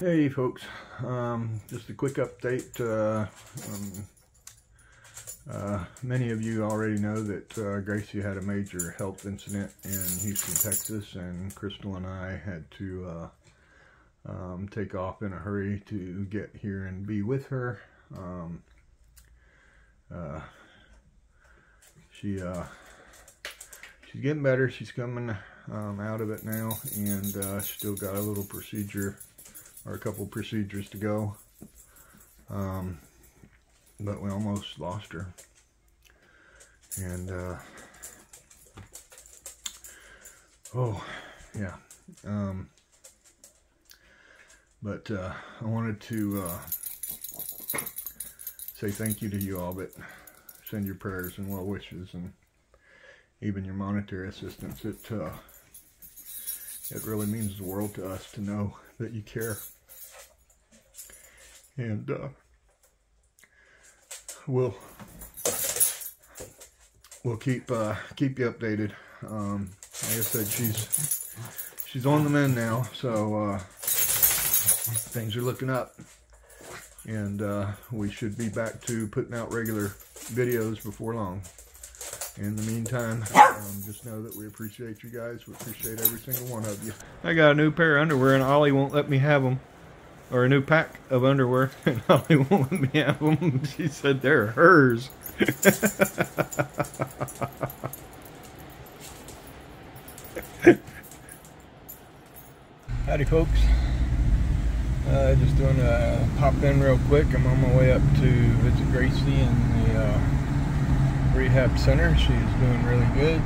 Hey folks, um, just a quick update. Uh, um, uh, many of you already know that uh, Gracie had a major health incident in Houston, Texas, and Krystal and I had to uh, um, take off in a hurry to get here and be with her. Um, uh, she uh, she's getting better. She's coming um, out of it now, and still got a little procedure or a couple procedures to go. Um, but we almost lost her. And, uh, oh, yeah. Um, but uh, I wanted to uh, say thank you to you all but send your prayers and well wishes and even your monetary assistance. It, uh, it really means the world to us to know that you care. And uh, we'll we'll keep uh, keep you updated. Um, like I said, she's she's on the mend now, so uh, things are looking up, and uh, we should be back to putting out regular videos before long. In the meantime, um, just know that we appreciate you guys. We appreciate every single one of you. I got a new pair of underwear, and Ollie won't let me have them. Or a new pack of underwear, and Ollie won't let me have them. She said they're hers. Howdy, folks. Uh, just doing a pop in real quick. I'm on my way up to visit Gracie and the uh, rehab center. She's doing really good.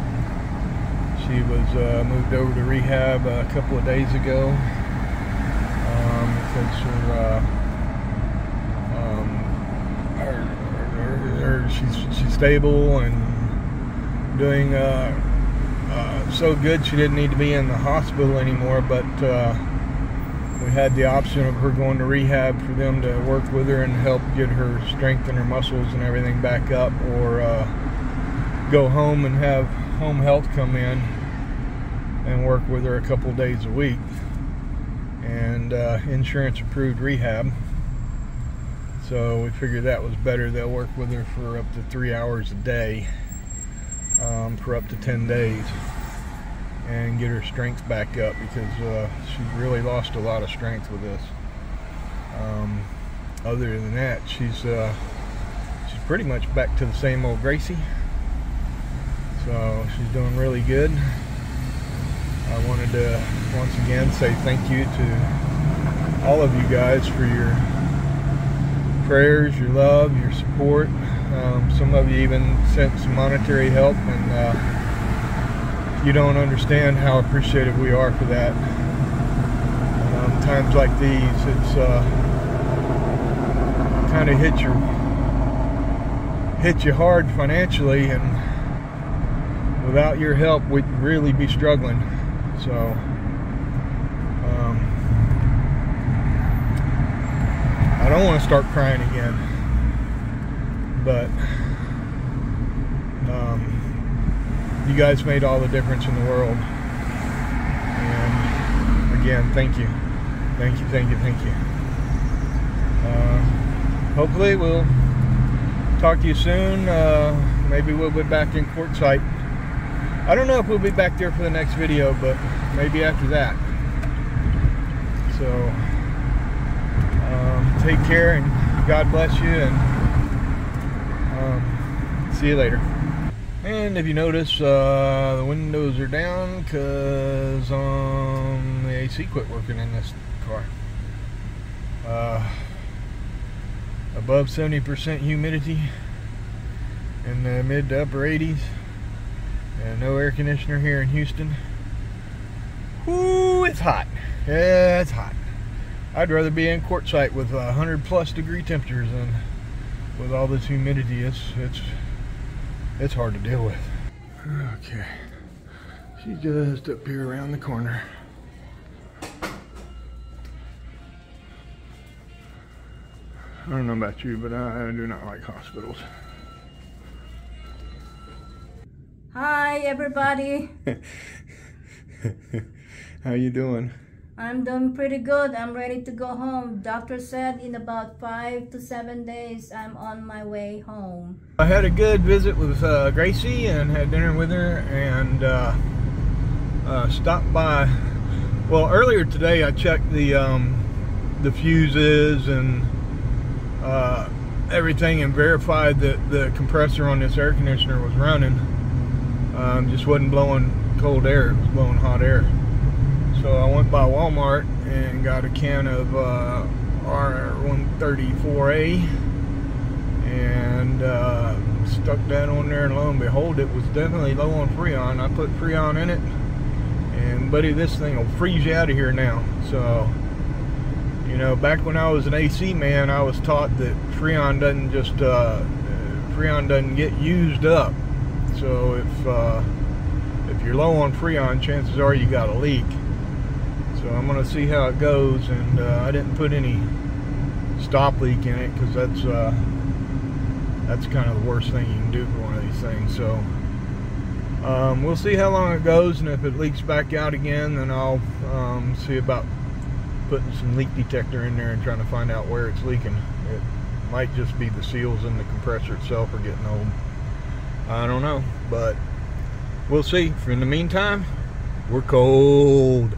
She was uh, moved over to rehab a couple of days ago um, because her, uh, um, her, her, her, she's she's stable and doing uh, uh, so good. She didn't need to be in the hospital anymore, but uh, we had the option of her going to rehab for them to work with her and help get her strength and her muscles and everything back up, or uh, go home and have home health come in and work with her a couple days a week. And uh, insurance approved rehab. So we figured that was better. They'll work with her for up to three hours a day um, for up to 10 days and get her strength back up because uh, she really lost a lot of strength with this. Um, other than that, she's uh, she's pretty much back to the same old Gracie. So she's doing really good. I wanted to once again say thank you to all of you guys for your prayers, your love, your support. Um, some of you even sent some monetary help, and uh, you don't understand how appreciative we are for that. Um, times like these, it's uh, kind of hit you hit you hard financially, and without your help, we'd really be struggling. So. Um, I don't want to start crying again, but um, you guys made all the difference in the world. And again, thank you. Thank you, thank you, thank you. Uh, hopefully, we'll talk to you soon. Uh, maybe we'll be back in Quartzsite. I don't know if we'll be back there for the next video, but maybe after that. So, um, take care and God bless you and um, see you later. And if you notice, uh, the windows are down because um, the AC quit working in this car. Uh, above 70% humidity in the mid to upper 80s. And no air conditioner here in Houston. Ooh, it's hot. Yeah, it's hot. I'd rather be in Quartzsite with 100 plus degree temperatures than with all this humidity. It's it's it's hard to deal with. Okay, she's just up here around the corner. I don't know about you, but I do not like hospitals. Hi, everybody. How you doing? I'm doing pretty good. I'm ready to go home. Doctor said in about five to seven days, I'm on my way home. I had a good visit with uh, Gracie and had dinner with her and uh, uh, stopped by. Well, earlier today I checked the um, the fuses and uh, everything and verified that the compressor on this air conditioner was running. Um, just wasn't blowing cold air; it was blowing hot air. So I went by Walmart and got a can of uh, R134A and uh, stuck that on there and lo and behold it was definitely low on Freon. I put Freon in it and buddy this thing will freeze you out of here now. So you know back when I was an AC man I was taught that Freon doesn't just uh, Freon doesn't get used up. So if uh, if you're low on Freon chances are you got a leak. So I'm going to see how it goes, and uh, I didn't put any stop leak in it because that's uh, that's kind of the worst thing you can do for one of these things. So um, we'll see how long it goes, and if it leaks back out again, then I'll um, see about putting some leak detector in there and trying to find out where it's leaking. It might just be the seals in the compressor itself are getting old. I don't know, but we'll see. For in the meantime, we're cold.